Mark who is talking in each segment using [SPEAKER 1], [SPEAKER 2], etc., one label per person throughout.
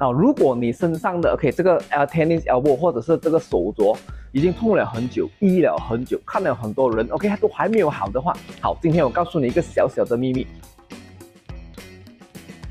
[SPEAKER 1] 那如果你身上的 OK 这个呃 tennis elbow 或者是这个手镯已经痛了很久，医了很久，看了很多人 OK 都还没有好的话，好，今天我告诉你一个小小的秘密。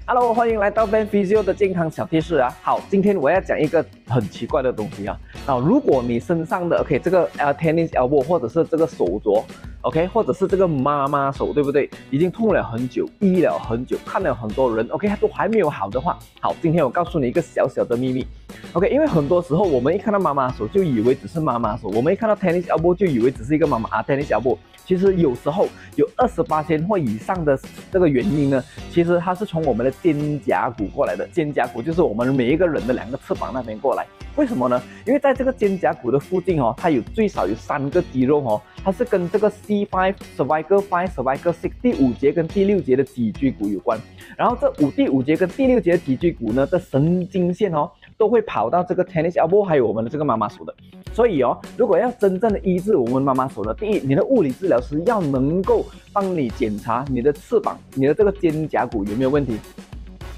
[SPEAKER 1] Hello，欢迎来到 Ben Physio 的健康小贴士啊。好，今天我要讲一个很奇怪的东西啊。那如果你身上的 OK 这个呃 tennis elbow 或者是这个手镯 OK 或者是这个妈妈手，对不对？已经痛了很久，医了很久，看了很多人 OK 都还没有好的话，好，今天我告诉你一个小小的秘密。OK，因为很多时候我们一看到妈妈手就以为只是妈妈手，我们一看到 tennis elbow 就以为只是一个妈妈啊 tennis elbow。其实有时候有二十八千或以上的这个原因呢，其实它是从我们的肩胛骨过来的。肩胛骨就是我们每一个人的两个翅膀那边过来。为什么呢？因为在这个肩胛骨的附近哦，它有最少有三个肌肉哦，它是跟这个 C5 cervical five cervical six 第五节跟第六节的脊椎骨有关。然后这五第五节跟第六节的脊椎骨呢的神经线哦。都会跑到这个 tennis elbow，还有我们的这个妈妈手的，所以哦，如果要真正的医治我们妈妈手的，第一，你的物理治疗师要能够帮你检查你的翅膀、你的这个肩胛骨有没有问题。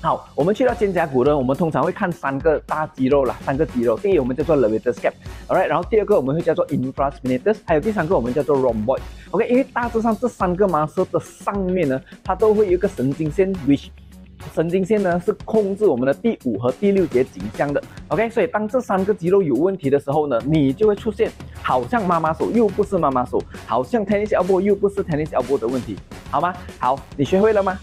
[SPEAKER 1] 好，我们去到肩胛骨呢，我们通常会看三个大肌肉啦，三个肌肉。第一，我们叫做 levator scap，alright，然后第二个我们会叫做 infraspinatus，还有第三个我们叫做 rhomboid。OK，因为大致上这三个 muscle 的上面呢，它都会有一个神经线，which 神经线呢是控制我们的第五和第六节颈项的，OK，所以当这三个肌肉有问题的时候呢，你就会出现好像妈妈手又不是妈妈手，好像 tennis elbow 又不是 tennis elbow 的问题，好吗？好，你学会了吗？